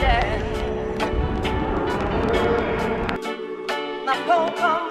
again. Now, come, come.